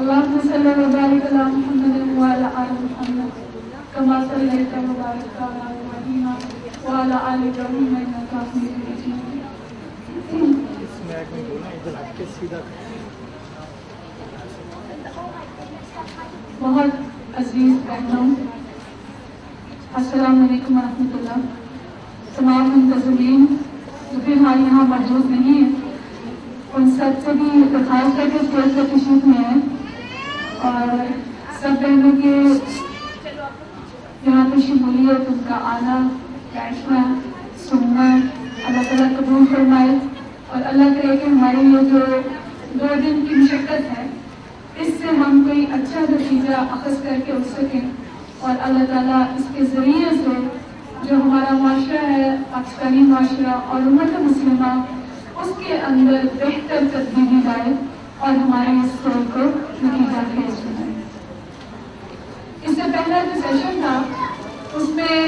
اللهم صل وبارك على محمد وعلى آل محمد كما صليت وباركت على إبراهيم وعلى آل إبراهيم إنك حميد مجيد بہت عزیز بہنوں، السلام علیکم ورحمۃ اللہ۔ تمام منتظمین جو بھی ہمارے یہاں موجود نہیں ہیں، ان سب سے بھی درخواست کر کے اسٹیج پر تشریف میں ہیں اور سب بہنوں کے یہاں پہ شمولیت، ان کا آنا، بیٹھنا، سننا، اللہ تعالیٰ قبول فرمائے اور اللہ کرے کہ ہماری یہ جو دو دن کی مشقت ہے، اس سے ہم کوئی اچھا نتیجہ اخذ کر کے اٹھ سکیں اور اللہ تعالیٰ اس کے ذریعے سے جو ہمارا معاشرہ ہے، پاکستانی معاشرہ اور امت مسلمہ، اس کے اندر بہتر تبدیلی لائے۔ اور ہمارے اس سول کو نتیجہ بھیج دیں اس سے پہلا جو سیشن تھا، اس میں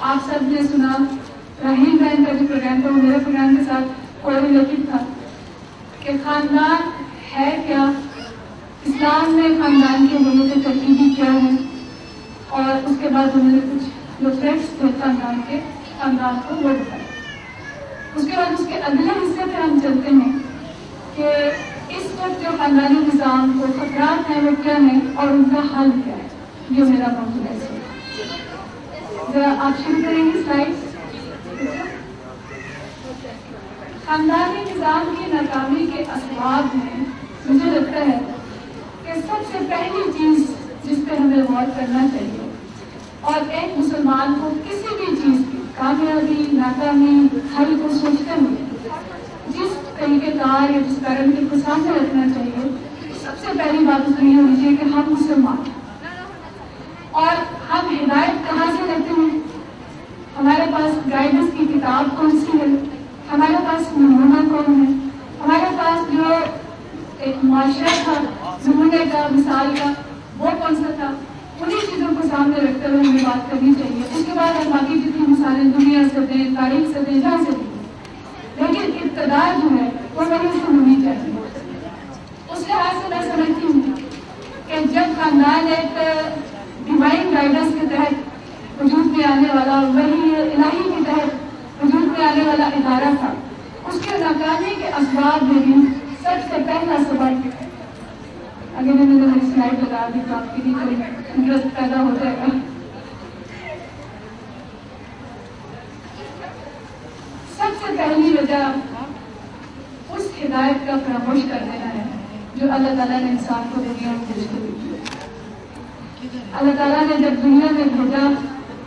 آپ سب نے سنا راہیل بہن کا جو پروگرام تھا، وہ میرے پروگرام کے ساتھ کو ریلیٹڈ تھا کہ خاندان ہے کیا؟ اسلام میں خاندان کے لیے سے ترکیبی کیا ہے؟ اور اس کے بعد انہوں نے کچھ جو فریکس تھے خاندان کے، خاندان کو وہ بتایا اس کے بعد اس کے اگلے حصے پہ ہم چلتے ہیں کہ اس وقت جو خاندانی نظام کو خطرات ہیں وہ کیا ہیں اور ان کا حل کیا ہے؟ یہ میرا موضوع ہے۔ ذرا آپ شروع کریں گے سلائڈ خاندانی نظام کی ناکامی کے اسباب میں مجھے لگتا ہے کہ سب سے پہلی چیز جس پہ ہمیں غور کرنا چاہیے اور ایک مسلمان کو کسی بھی چیز کی کامیابی، ناکامی، حل کو سوچتے ہوئے جس طریقے کار یا جس پیرامیٹر کو سامنے رکھنا چاہیے، سب سے پہلی بات اس میں یہ ہونی چاہیے کہ ہم مسلمان اور ہم ہدایت کہاں سے لیتے ہیں؟ ہمارے پاس گائیڈنس کی کتاب کون سی ہے؟ ہمارے پاس نمونہ کون ہے؟ ہمارے پاس جو ایک معاشرہ تھا نمونے کا، مثال کا، وہ کون سا تھا؟ انہیں چیزوں کو سامنے رکھتے ہوئے ہمیں بات کرنی چاہیے۔ اس کے بعد ہم باقی جتنی مثالیں دنیا سے دیں، تاریخ سے دیں، جہاں سے دیں۔ لیکن ابتدا جو ہے وہ میری سے ہونی چاہیے اس لحاظ سے میں سمجھتی ہوں کہ جب خاندان ایک ڈیوائن گائیڈنس کے تحت وجود میں آنے والا وہی الہی کے تحت وجود میں آنے والا ادارہ تھا اس کے ناکامی کے اسباب میں بھی سب سے پہلا سوال اگر میں نے میری سلائڈ لگا دی تو آپ کے لیے کوئی انٹرسٹ پیدا ہو جائے گا سب سے پہلی وجہ ہدایت کا فراموش کر دینا ہے، جو اللہ تعالیٰ نے انسان کو دنیا میں بھیج کے دی اللہ تعالیٰ نے جب دنیا میں بھیجا،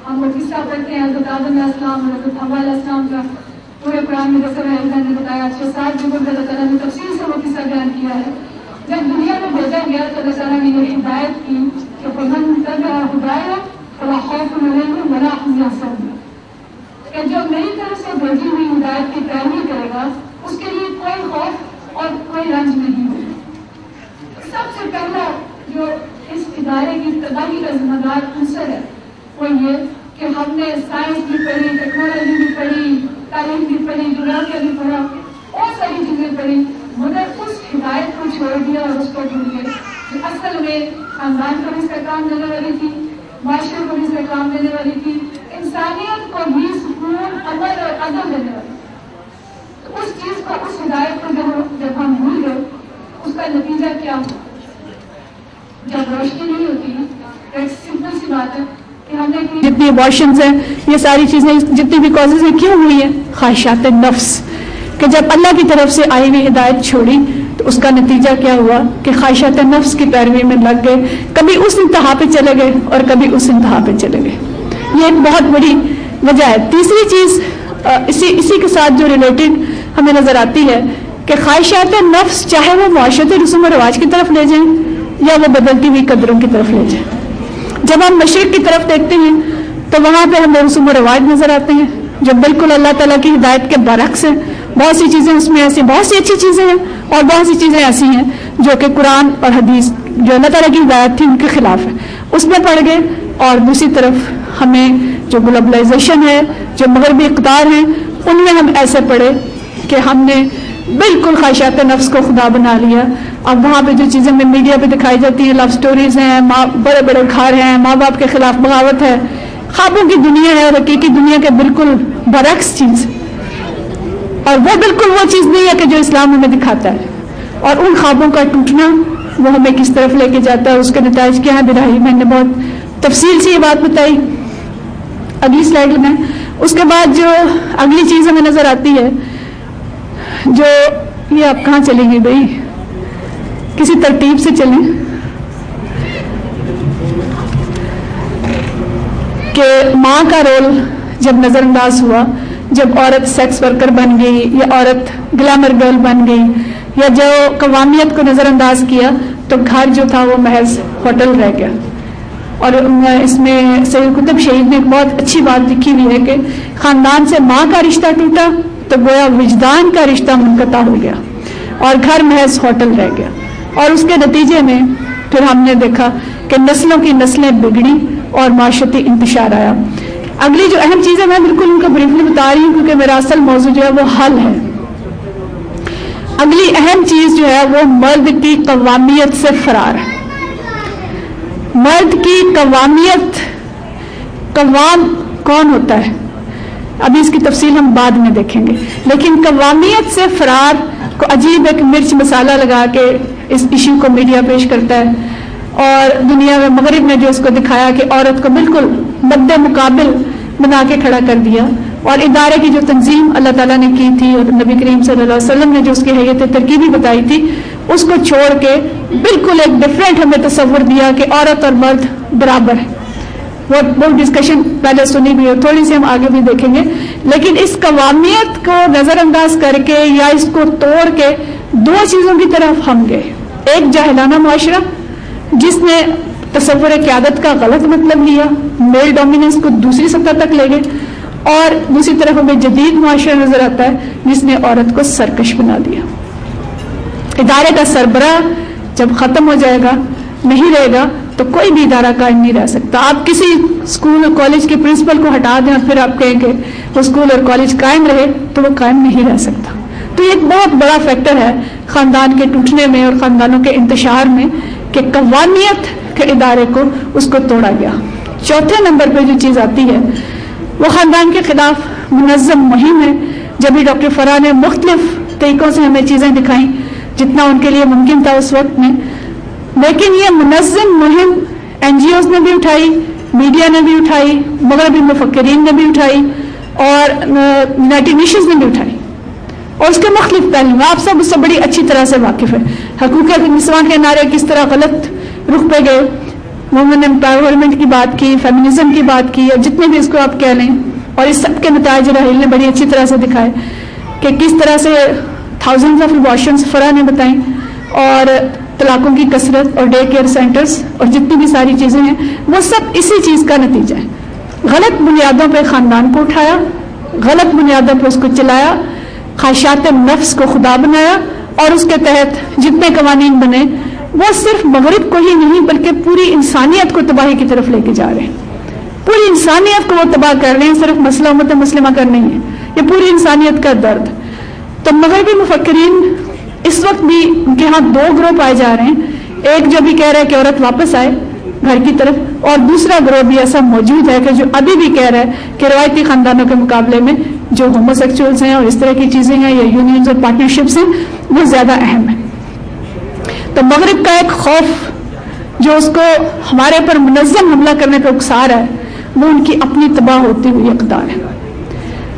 ہم وہ قصہ پڑھتے ہیں، حضرت آدم علیہ السلام، حضرت حوا علیہ السلام کا پورے قرآن میں جیسے میں نے بتایا چھ سات جگہوں پہ اللہ تعالیٰ نے تفصیل سے وہ قصہ بیان کیا ہے۔ جب دنیا میں بھیجا گیا تو اللہ تعالیٰ نے یہ ہدایت کی کہ فمن تبع ہدایہ فلا خوف علیہم ولا هم يحزنون۔ کہ جو میری طرف سے بھیجی ہوئی ہدایت کی پیروی کرے گا اس کے لیے کوئی خوف اور کوئی رنج نہیں ہوگا سب سے پہلا جو اس ادارے کی تباہی کا ذمہ دار عنصر ہے وہ یہ کہ ہم نے سائنس بھی پڑھی، ٹیکنالوجی بھی پڑھی، تاریخ بھی پڑھی، جغرافیہ بھی پڑھا، اور ساری چیزیں پڑھی، مگر اس ہدایت کو چھوڑ دیا اور اس کو بھول گئے۔ جو اصل میں خاندان کو بھی استحکام دینے والی تھی، معاشرے کو بھی استحکام دینے والی تھی، انسانیت کو بھی سکون، امن اور عدم دینے والی تو اس چیز کو اس ہدایت کو جب جب ہم بھول گئے، اس کا نتیجہ کیا ہوا؟ جب روشنی نہیں ہوتی، ایک سمپل سی بات ہے جتنی ابارشنز ہیں، یہ ساری چیزیں، جتنی بھی کازز ہیں، کیوں ہوئی ہیں؟ خواہشات نفس۔ کہ جب اللہ کی طرف سے آئی ہوئی ہدایت چھوڑی، تو اس کا نتیجہ کیا ہوا؟ کہ خواہشات نفس کی پیروی میں لگ گئے۔ کبھی اس انتہا پہ چلے گئے اور کبھی اس انتہا پہ چلے گئے۔ یہ ایک بہت بڑی وجہ ہے۔ تیسری چیز اسی اسی کے ساتھ جو ریلیٹڈ ہمیں نظر آتی ہے کہ خواہشات نفس چاہے وہ معاشرتی رسوم و رواج کی طرف لے جائیں یا وہ بدلتی ہوئی قدروں کی طرف لے جائیں۔ جب ہم مشرق کی طرف دیکھتے ہیں تو وہاں پہ ہمیں رسوم و رواج نظر آتے ہیں، جو بالکل اللہ تعالیٰ کی ہدایت کے برعکس ہیں۔ بہت سی چیزیں اس میں ایسی، بہت سی اچھی چیزیں ہیں اور بہت سی چیزیں ایسی ہیں جو کہ قرآن اور حدیث، جو اللہ تعالیٰ کی ہدایت تھی، ان کے خلاف ہے اس میں پڑھ گئے اور دوسری طرف ہمیں جو گلوبلائزیشن ہے، جو مغربی اقدار ہیں، ان میں ہم ایسے پڑھے کہ ہم نے بالکل خواہشات نفس کو خدا بنا لیا۔ اب وہاں پہ جو چیزیں میں میڈیا پہ دکھائی جاتی ہیں لو سٹوریز ہیں، ماں، بڑے بڑے گھر ہیں، ماں باپ کے خلاف بغاوت ہے۔ خوابوں کی دنیا ہے اور حقیقی دنیا کے بالکل برعکس چیز۔ اور وہ بالکل وہ چیز نہیں ہے کہ جو اسلام ہمیں دکھاتا ہے۔ اور ان خوابوں کا ٹوٹنا وہ ہمیں کس طرف لے کے جاتا ہے؟ اس کے نتائج کیا ہے براہی میں نے بہت تفصیل سے یہ بات بتائی۔ اگلی سلائڈ میں۔ اس کے بعد جو اگلی چیز ہمیں نظر آتی ہے جو یہ آپ کہاں چلیں گے بھائی؟ کسی ترتیب سے چلیں۔ کہ ماں کا رول جب نظر انداز ہوا، جب عورت سیکس ورکر بن گئی یا عورت گلیمر گرل بن گئی یا جو قوامیت کو نظر انداز کیا، تو گھر جو تھا وہ محض ہوٹل رہ گیا۔ اور اس میں سید قطب شہید نے ایک بہت اچھی بات لکھی ہوئی ہے کہ خاندان سے ماں کا رشتہ ٹوٹا تو گویا وجدان کا رشتہ منقطع ہو گیا اور گھر محض ہوٹل رہ گیا۔ اور اس کے نتیجے میں پھر ہم نے دیکھا کہ نسلوں کی نسلیں بگڑی اور معاشرتی انتشار آیا۔ اگلی جو اہم چیز ہے میں بالکل ان کو بریفلی بتا رہی ہوں کیونکہ میرا اصل موضوع جو ہے وہ حل ہے۔ اگلی اہم چیز جو ہے وہ مرد کی قوامیت سے فرار ہے۔ مرد کی قوامیت، قوام کون ہوتا ہے؟ ابھی اس کی تفصیل ہم بعد میں دیکھیں گے۔ لیکن قوامیت سے فرار کو عجیب ایک مرچ مسالہ لگا کے اس ایشو کو میڈیا پیش کرتا ہے۔ اور دنیا میں مغرب نے جو اس کو دکھایا کہ عورت کو بالکل مد مقابل بنا کے کھڑا کر دیا۔ اور ادارے کی جو تنظیم اللہ تعالیٰ نے کی تھی اور نبی کریم صلی اللہ علیہ وسلم نے جو اس کی حیثیت ترکیبی بتائی تھی، اس کو چھوڑ کے بالکل ایک ڈفرینٹ ہمیں تصور دیا کہ عورت اور مرد برابر ہے وہ وہ ڈسکشن پہلے سنی بھی ہو تھوڑی سی ہم آگے بھی دیکھیں گے۔ لیکن اس قوامیت کو نظر انداز کر کے یا اس کو توڑ کے دو چیزوں کی طرف ہم گئے۔ ایک جاہلانہ معاشرہ، جس نے تصور قیادت کا غلط مطلب لیا میل ڈومیننس کو دوسری سطح تک لے گئے۔ اور دوسری طرف ہمیں جدید معاشرہ نظر آتا ہے، جس نے عورت کو سرکش بنا دیا۔ ادارے کا سربراہ جب ختم ہو جائے گا، نہیں رہے گا تو کوئی بھی ادارہ قائم نہیں رہ سکتا۔ آپ کسی اسکول اور کالج کے پرنسپل کو ہٹا دیں اور پھر آپ کہیں کہ وہ اسکول اور کالج قائم رہے تو وہ قائم نہیں رہ سکتا۔ تو یہ ایک بہت بڑا فیکٹر ہے خاندان کے ٹوٹنے میں اور خاندانوں کے انتشار میں کہ قوانیت کے ادارے کو اس کو توڑا گیا۔ چوتھے نمبر پہ جو چیز آتی ہے، وہ خاندان کے خلاف منظم مہم ہے۔ جب بھی ڈاکٹر فرا نے مختلف طریقوں سے ہمیں چیزیں دکھائیں، جتنا ان کے لیے ممکن تھا اس وقت میں لیکن یہ منظم مہم این جی اوز نے بھی اٹھائی میڈیا نے بھی اٹھائی، مغربی مفکرین نے بھی اٹھائی اور یونائٹیڈ نیشنز نے بھی اٹھائی۔ اور اس کے مختلف پہلو، آپ سب اس سے بڑی اچھی طرح سے واقف ہیں۔ حقوق نسوان کے نعرے کس طرح غلط رخ پہ گئے؟ وومن امپاورمنٹ کی بات کی فیمنزم کی بات کی، اور جتنے بھی اس کو آپ کہہ لیں، اور اس سب کے نتائج راہیل نے بڑی اچھی طرح سے دکھائے کہ کس طرح سے تھاؤزنڈ آف ابارشنس فرا نے بتائیں۔ اور طلاقوں کی کثرت اور ڈے کیئر سینٹرز اور جتنی بھی ساری چیزیں ہیں، وہ سب اسی چیز کا نتیجہ ہے۔ غلط بنیادوں پہ خاندان کو اٹھایا، غلط بنیادوں پہ اس کو چلایا، خواہشات نفس کو خدا بنایا اور اس کے تحت جتنے قوانین بنے، وہ صرف مغرب کو ہی نہیں، بلکہ پوری انسانیت کو تباہی کی طرف لے کے جا رہے ہیں۔ پوری انسانیت کو وہ تباہ کر رہے ہیں، صرف مسئلہ امت مسلمہ کر نہیں ہے، یہ پوری انسانیت کا درد۔ تو مغربی مفکرین اس وقت بھی ان کے ہاں دو گروہ پائے جا رہے ہیں۔ ایک جو بھی کہہ رہا ہے کہ عورت واپس آئے گھر کی طرف، اور دوسرا گروہ بھی ایسا موجود ہے کہ جو ابھی بھی کہہ رہا ہے کہ روایتی خاندانوں کے مقابلے میں جو ہومو سیکچولس ہیں اور اس طرح کی چیزیں ہیں یا یونینز اور پارٹنرشپس ہیں، وہ زیادہ اہم ہیں۔ تو مغرب کا ایک خوف جو اس کو ہمارے پر منظم حملہ کرنے پہ اکسار ہے، وہ ان کی اپنی تباہ ہوتی ہوئی اقدار ہے۔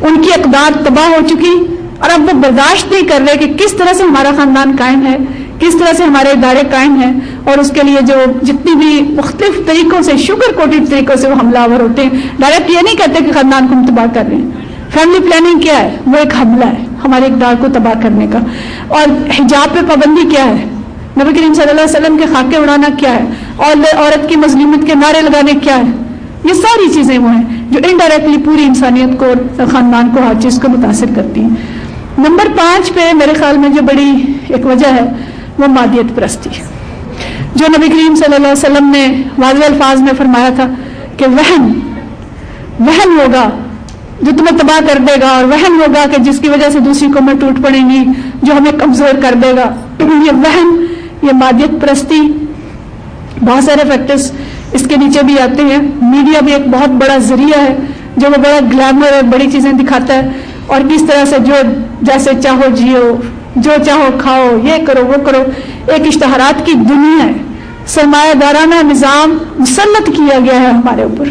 ان کی اقدار تباہ ہو چکی اور اب وہ برداشت نہیں کر رہے کہ کس طرح سے ہمارا خاندان قائم ہے، کس طرح سے ہمارے ادارے قائم ہیں اور اس کے لیے جو جتنی بھی مختلف طریقوں سے شوگر کوٹڈ طریقوں سے وہ حملہ آور ہوتے ہیں۔ ڈائریکٹ یہ نہیں کہتے کہ خاندان کو ہم تباہ کر رہے ہیں۔ فیملی پلاننگ کیا ہے؟ وہ ایک حملہ ہے ہمارے اقدار کو تباہ کرنے کا۔ اور حجاب پہ پابندی کیا ہے؟ نبی کریم صلی اللہ علیہ وسلم کے خاکے اڑانا کیا ہے؟ اور عورت کی مظلومت کے نعرے لگانے کیا ہے؟ یہ ساری چیزیں وہ ہیں جو انڈائریکٹلی پوری انسانیت کو اور خاندان کو ہر چیز کو متاثر کرتی ہیں۔ نمبر پانچ پہ میرے خیال میں جو بڑی ایک وجہ ہے وہ مادیت پرستی جو نبی کریم صلی اللہ علیہ وسلم نے واضح الفاظ میں فرمایا تھا کہ وہن وہن ہوگا جو تمہیں تباہ کر دے گا اور وہن ہوگا کہ جس کی وجہ سے دوسری قومیں ٹوٹ پڑیں گی، جو ہمیں کمزور کر دے گا۔ یہ وہن، یہ مادیت پرستی، بہت سارے فیکٹرز اس کے نیچے بھی آتے ہیں۔ میڈیا بھی ایک بہت بڑا ذریعہ ہے جو وہ بڑا گلیمر اور بڑی چیزیں دکھاتا ہے۔ اور کس طرح سے جو جیسے چاہو جیو، جو چاہو کھاؤ، یہ کرو، وہ کرو، ایک اشتہارات کی دنیا ہے۔ سرمایہ دارانہ نظام مسلط کیا گیا ہے ہمارے اوپر۔